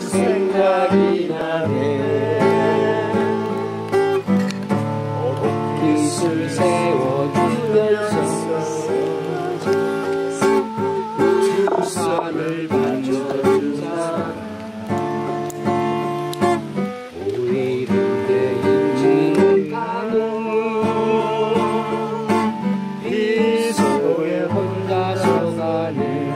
생각이 나네. 옷깃을 세워주면서 우주선을 받쳐주사 우리를 대인지는 가는 이 서로의 혼자서 가네